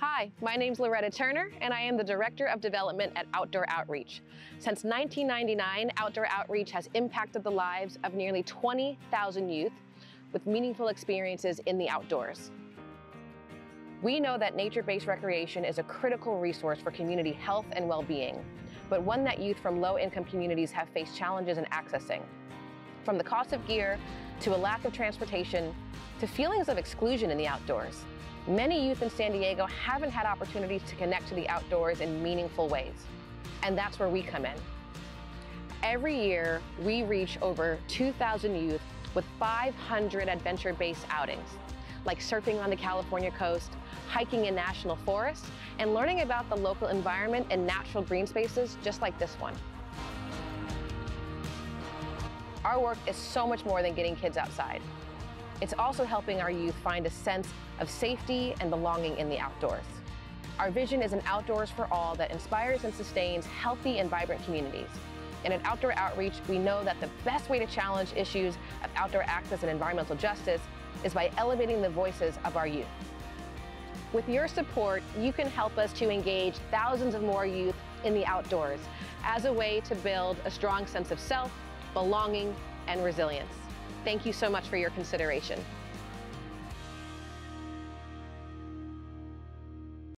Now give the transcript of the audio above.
Hi, my name's Loretta Turner, and I am the Director of Development at Outdoor Outreach. Since 1999, Outdoor Outreach has impacted the lives of nearly 20,000 youth with meaningful experiences in the outdoors. We know that nature-based recreation is a critical resource for community health and well-being, but one that youth from low-income communities have faced challenges in accessing. From the cost of gear, to a lack of transportation, to feelings of exclusion in the outdoors. Many youth in San Diego haven't had opportunities to connect to the outdoors in meaningful ways. And that's where we come in. Every year, we reach over 2,000 youth with 500 adventure-based outings, like surfing on the California coast, hiking in national forests, and learning about the local environment and natural green spaces just like this one. Our work is so much more than getting kids outside. It's also helping our youth find a sense of safety and belonging in the outdoors. Our vision is an outdoors for all that inspires and sustains healthy and vibrant communities. And at Outdoor Outreach, we know that the best way to challenge issues of outdoor access and environmental justice is by elevating the voices of our youth. With your support, you can help us to engage thousands of more youth in the outdoors as a way to build a strong sense of self, belonging, and resilience. Thank you so much for your consideration.